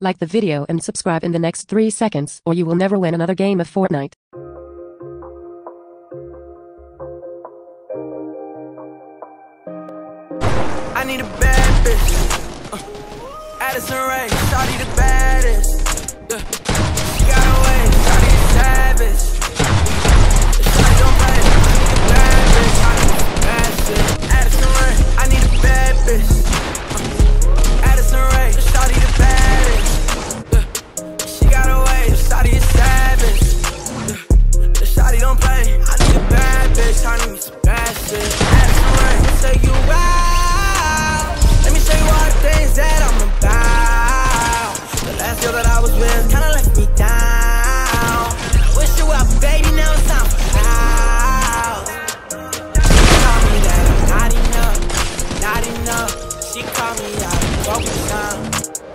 Like the video and subscribe in the next 3 seconds or you will never win another game of Fortnite. I need a bad bitch. Uh, Addison Shawty the baddest.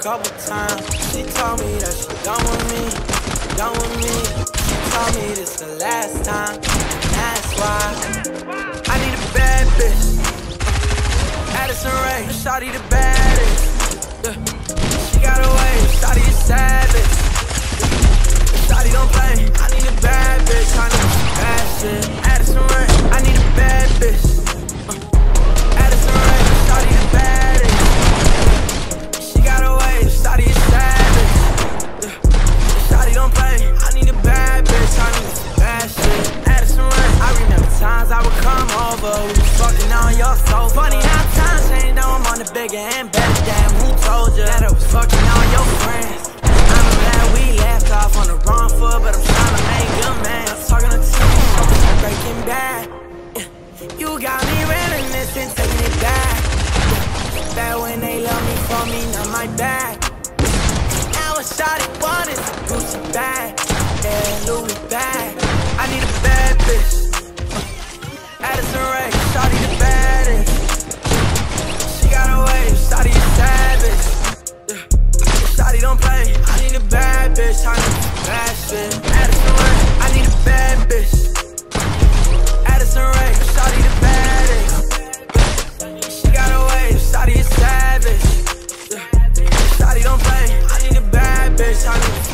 Couple times. She told me that she done with me, done with me. She told me this the last time, and that's why I need a bad bitch. Addison Rae, Shawty the baddest. The bigger and who told you that I was fucking on your friends? I'm glad we left off on the wrong foot, but I'm trying to make good man. I'm talking to TV, breaking bad. You got me reminiscing, taking it back. Back when they love me for me, not my back. Shawty don't play. I need a bad bitch. I need some bad shit. Addison Rae, I need a bad bitch. Addison Rae, Shawty the baddest. She got away, Shawty is savage. Shawty don't play. I need a bad bitch. I need some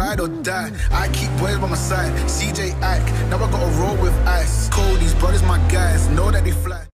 ride or die. I keep boys by my side, CJ Ike, now I gotta roll with ice. These brothers, my guys, know that they fly.